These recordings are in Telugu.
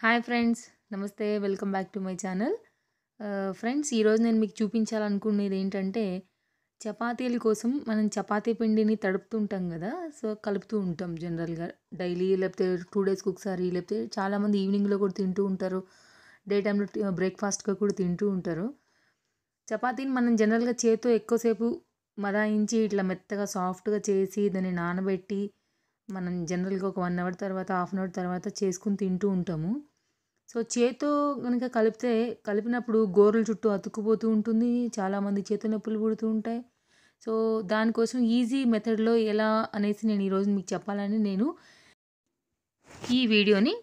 హాయ్ ఫ్రెండ్స్ నమస్తే welcome back to my channel. Friends ఈరోజు నేను మీకు చూపించాలనుకునేది ఏంటంటే చపాతీల కోసం మనం చపాతీ పిండిని తడుపుతుంటాం కదా సో కలుపుతూ ఉంటాం జనరల్గా డైలీ లేకపోతే టూ డేస్కి ఒకసారి లేకపోతే చాలామంది ఈవినింగ్లో కూడా తింటూ ఉంటారు. డే టైంలో బ్రేక్ఫాస్ట్గా కూడా తింటూ ఉంటారు. చపాతీని మనం జనరల్గా చేతితో ఎక్కువసేపు మదాయించి ఇట్లా మెత్తగా సాఫ్ట్గా చేసి దాన్ని నానబెట్టి మనం జనరల్గా ఒక వన్ అవర్ తర్వాత హాఫ్ అన్ అవర్ తర్వాత చేసుకుని తింటూ ఉంటాము. సో చేతో కనుక కలిపితే కలిపినప్పుడు గోర్ల చుట్టూ అతుక్కుపోతూ ఉంటుంది. చాలామంది చేతి నొప్పులు పుడుతూ ఉంటాయి. సో దానికోసం ఈజీ మెథడ్లో ఎలా అనేసి నేను ఈరోజు మీకు చెప్పాలని నేను ఈ వీడియోని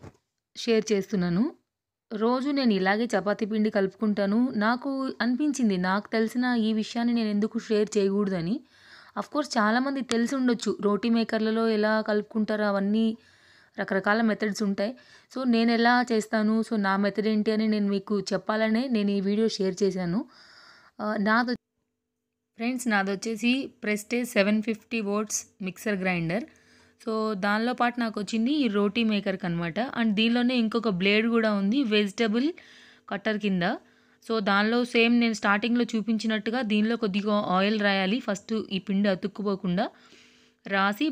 షేర్ చేస్తున్నాను. రోజు నేను ఇలాగే చపాతీ పిండి కలుపుకుంటాను. నాకు అనిపించింది నాకు తెలిసిన ఈ విషయాన్ని నేను ఎందుకు షేర్ చేయకూడదని. కోర్స్ చాలామంది తెలిసి ఉండొచ్చు. రోటీ మేకర్లలో ఎలా కలుపుకుంటారో అవన్నీ రకరకాల మెథడ్స్ ఉంటాయి. సో నేను ఎలా చేస్తాను? సో నా మెథడ్ ఏంటి అని నేను మీకు చెప్పాలనే నేను ఈ వీడియో షేర్ చేశాను. నాది ఫ్రెండ్స్ నాది వచ్చేసి Prestige seven fifty watts mixer grinder so దానిలో పాటు నాకు వచ్చింది ఈ రోటీ మేకర్కి అనమాట అండ్ దీనిలోనే ఇంకొక బ్లేడ్ కూడా ఉంది వెజిటబుల్ కట్టర్ కింద. సో దానిలో సేమ్ నేను స్టార్టింగ్లో చూపించినట్టుగా దీనిలో కొద్దిగా ఆయిల్ రాయాలి. ఫస్ట్ ఈ పిండి అతుక్కుపోకుండా రాసి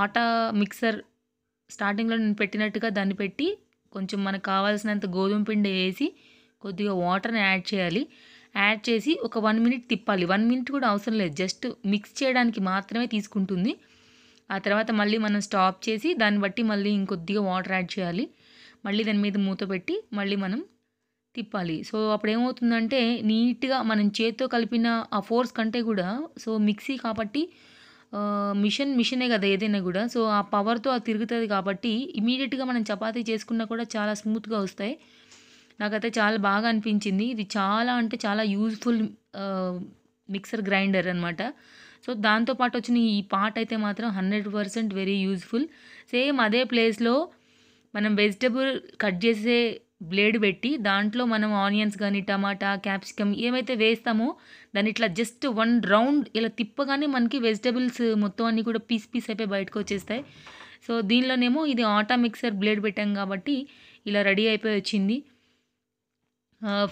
ఆటా మిక్సర్ స్టార్టింగ్లో నేను పెట్టినట్టుగా దాన్ని పెట్టి కొంచెం మనకు కావాల్సినంత గోధుమ పిండి వేసి కొద్దిగా వాటర్ని యాడ్ చేయాలి. యాడ్ చేసి ఒక వన్ మినిట్ తిప్పాలి. వన్ మినిట్ కూడా అవసరం లేదు. జస్ట్ మిక్స్ చేయడానికి మాత్రమే తీసుకుంటుంది. ఆ తర్వాత మళ్ళీ మనం స్టాప్ చేసి దాన్ని బట్టి మళ్ళీ ఇంకొద్దిగా వాటర్ యాడ్ చేయాలి. మళ్ళీ దాని మీద మూత పెట్టి మళ్ళీ మనం తిప్పాలి. సో అప్పుడు ఏమవుతుందంటే నీట్గా మనం చేత్తో కలిపిన ఆ ఫోర్స్ కంటే కూడా సో మిక్సీ కాబట్టి మిషన్ మిషనే కదా ఏదైనా కూడా. సో ఆ పవర్తో అది తిరుగుతుంది కాబట్టి ఇమీడియట్గా మనం చపాతీ చేసుకున్నా కూడా చాలా స్మూత్గా వస్తాయి. నాకైతే చాలా బాగా అనిపించింది. ఇది చాలా అంటే చాలా యూజ్ఫుల్ మిక్సర్ గ్రైండర్ అనమాట సో దాంతోపాటు వచ్చిన ఈ పార్ట్ అయితే మాత్రం hundred percent very useful. Same అదే ప్లేస్లో మనం వెజిటబుల్ కట్ చేసే బ్లేడ్ పెట్టి దాంట్లో మనం ఆనియన్స్ కానీ టమాటా క్యాప్సికమ్ ఏమైతే వేస్తామో దాన్ని ఇట్లా జస్ట్ వన్ రౌండ్ ఇలా తిప్పగానే మనకి వెజిటబుల్స్ మొత్తం అన్నీ కూడా పీస్ పీస్ అయిపోయి బయటకు వచ్చేస్తాయి. సో దీనిలోనేమో ఇది ఆటా మిక్సర్ బ్లేడ్ పెట్టాం కాబట్టి ఇలా రెడీ అయిపోయి వచ్చింది.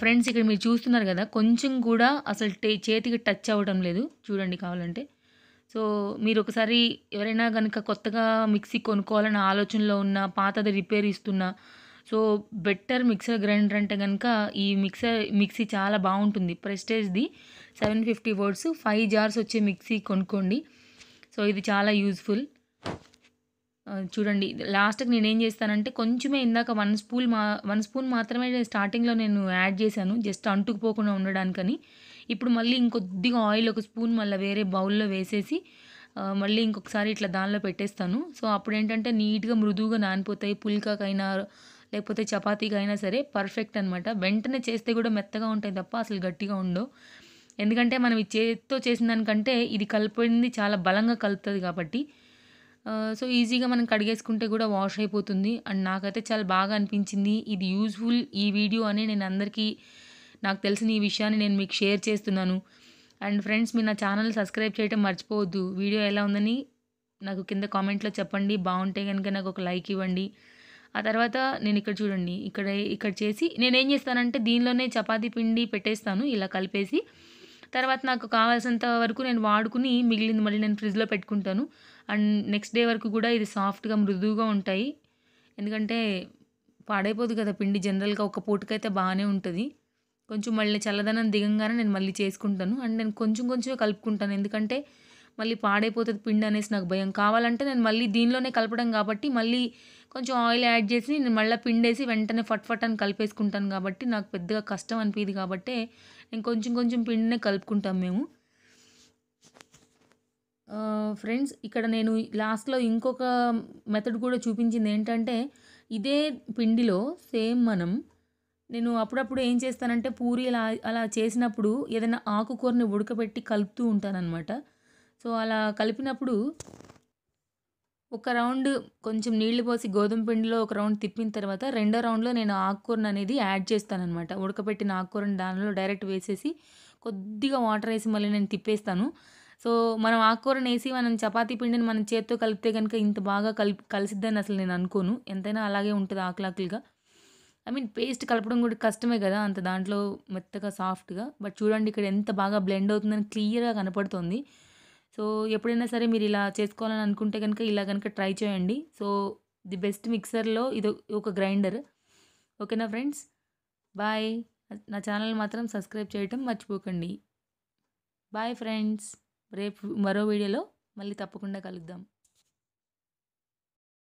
ఫ్రెండ్స్ ఇక్కడ మీరు చూస్తున్నారు కదా కొంచెం కూడా అసలు టే చేతికి టచ్ అవ్వడం లేదు. చూడండి కావాలంటే. సో మీరు ఒకసారి ఎవరైనా కనుక కొత్తగా మిక్సీ కొనుక్కోవాలన్న ఆలోచనలో ఉన్న పాతది రిపేర్ ఇస్తున్నా సో బెటర్ మిక్సర్ గ్రైండర్ అంటే కనుక ఈ మిక్సర్ మిక్సీ చాలా బాగుంటుంది. ప్రెస్టేజ్ది seven fifty watts five jars వచ్చే మిక్సీ కొనుక్కోండి. సో ఇది చాలా యూజ్ఫుల్ చూడండి లాస్ట్కి నేను ఏం చేస్తానంటే కొంచెమే ఇందాక వన్ స్పూన్ మా వన్ స్పూన్ మాత్రమే స్టార్టింగ్లో నేను యాడ్ చేశాను జస్ట్ అంటుకుపోకుండా ఉండడానికని. ఇప్పుడు మళ్ళీ ఇంకొద్దిగా ఆయిల్ ఒక స్పూన్ మళ్ళీ వేరే బౌల్లో వేసేసి మళ్ళీ ఇంకొకసారి ఇట్లా దానిలో పెట్టేస్తాను. సో అప్పుడు ఏంటంటే నీట్గా మృదువుగా నానిపోతాయి పుల్కాకైనా లేకపోతే చపాతీకి అయినా సరే పర్ఫెక్ట్ అనమాట వెంటనే చేస్తే కూడా మెత్తగా ఉంటాయి తప్ప అసలు గట్టిగా ఉండవు. ఎందుకంటే మనం ఈ చేతితో చేసిన దానికంటే ఇది కలిపింది చాలా బలంగా కలుపుతుంది కాబట్టి సో ఈజీగా మనం కడిగేసుకుంటే కూడా వాష్ అయిపోతుంది. అండ్ నాకైతే చాలా బాగా అనిపించింది. ఇది యూజ్ఫుల్ ఈ వీడియో అని నేను అందరికీ నాకు తెలిసిన ఈ విషయాన్ని నేను మీకు షేర్ చేస్తున్నాను. అండ్ ఫ్రెండ్స్ మీరు నా ఛానల్ సబ్స్క్రైబ్ చేయడం మర్చిపోవద్దు. వీడియో ఎలా ఉందని నాకు కింద కామెంట్లో చెప్పండి. బాగుంటే కనుక నాకు ఒక లైక్ ఇవ్వండి. ఆ తర్వాత నేను ఇక్కడ చూడండి ఇక్కడ ఇక్కడ చేసి నేను ఏం చేస్తానంటే దీనిలోనే చపాతీ పిండి పెట్టేస్తాను ఇలా కలిపేసి. తర్వాత నాకు కావాల్సినంత వరకు నేను వాడుకుని మిగిలింది మళ్ళీ నేను ఫ్రిడ్జ్లో పెట్టుకుంటాను. అండ్ నెక్స్ట్ డే వరకు కూడా ఇది సాఫ్ట్గా మృదువుగా ఉంటాయి. ఎందుకంటే పాడైపోదు కదా పిండి జనరల్గా ఒక పూటకైతే బాగానే ఉంటుంది. కొంచెం మళ్ళీ చల్లదనం దిగంగానే నేను మళ్ళీ చేసుకుంటాను. అండ్ నేను కొంచెం కొంచెమే కలుపుకుంటాను. ఎందుకంటే మళ్ళీ పాడైపోతుంది పిండి అనేసి నాకు భయం. కావాలంటే నేను మళ్ళీ దీనిలోనే కలపడం కాబట్టి మళ్ళీ కొంచెం ఆయిల్ యాడ్ చేసి నేను మళ్ళీ పిండేసి వెంటనే ఫట్ ఫట్ అని కలిపేసుకుంటాను కాబట్టి నాకు పెద్దగా కష్టం అనిపించదు కాబట్టి నేను కొంచెం కొంచెం పిండినే కలుపుకుంటాం మేము. ఫ్రెండ్స్ ఇక్కడ నేను లాస్ట్లో ఇంకొక మెథడ్ కూడా చూపించింది ఏంటంటే ఇదే పిండిలో సేమ్ మనం నేను అప్పుడప్పుడు ఏం చేస్తానంటే పూరి అలా అలా చేసినప్పుడు ఏదైనా ఆకుకూరని ఉడకబెట్టి కలుపుతూ ఉంటానన్నమాట. సో అలా కలిపినప్పుడు ఒక రౌండ్ కొంచెం నీళ్ళు పోసి గోధుమ పిండిలో ఒక రౌండ్ తిప్పిన తర్వాత రెండో రౌండ్లో నేను ఆకుకూరను అనేది యాడ్ చేస్తానమాట ఉడకబెట్టిన ఆకుకూరని దానిలో డైరెక్ట్ వేసేసి కొద్దిగా వాటర్ వేసి మళ్ళీ నేను తిప్పేస్తాను. సో మనం ఆకుకూరను వేసి మనం చపాతీ పిండిని మనం చేత్తో కలిపితే కనుక ఇంత బాగా కలిపి కలిసిద్దని అసలు నేను అనుకోను. ఎంతైనా అలాగే ఉంటుంది ఆకులాకులుగా. ఐ మీన్ పేస్ట్ కలపడం కూడా కష్టమే కదా అంత దాంట్లో మెత్తగా సాఫ్ట్గా. బట్ చూడండి ఇక్కడ ఎంత బాగా బ్లెండ్ అవుతుందని క్లియర్గా కనపడుతుంది. సో ఎప్పుడైనా సరే మీరు ఇలా చేసుకోవాలని అనుకుంటే కనుక ఇలా కనుక ట్రై చేయండి. సో ది బెస్ట్ మిక్సర్లో ఇది ఒక గ్రైండర్. ఓకేనా ఫ్రెండ్స్? బాయ్. నా ఛానల్ మాత్రం సబ్స్క్రైబ్ చేయటం మర్చిపోకండి. Bye friends. రేపు మరో వీడియోలో మళ్ళీ తప్పకుండా కలుద్దాం.